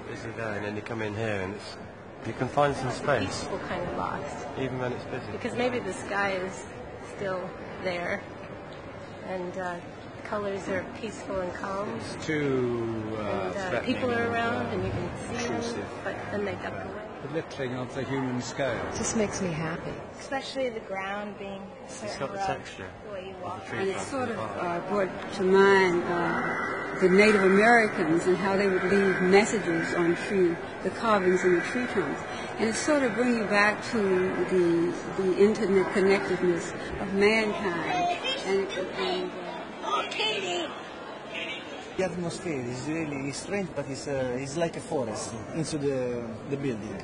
busy there, and then you come in here, and it's you can find some space, Peaceful kind of lost. even when it's busy. Because maybe the sky is still there, and uh, colors are peaceful and calm, It's too uh, and uh, people are around, uh, and you can see them, intrusive. but then they duck away. belittling of the human scale. just makes me happy. especially the ground being a certain got the rough, texture the way you walk. tree And it sort of uh, brought to mind uh, the Native Americans and how they would leave messages on tree, the carvings in the tree trunks. And it sort of brings you back to the the intimate connectedness of mankind. And, and uh, The atmosphere is really strange, but it's, uh, it's like a forest into the, the building.